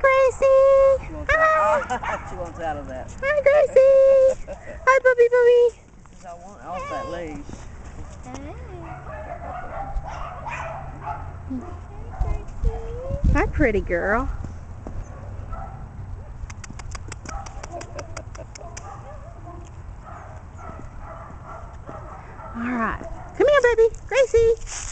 Gracie. She wants, Hi. out, she wants out of that. Hi, Gracie. Hi, puppy, puppy. She says, I want off that leash. Hi, pretty girl. All right. Come here, baby. Gracie.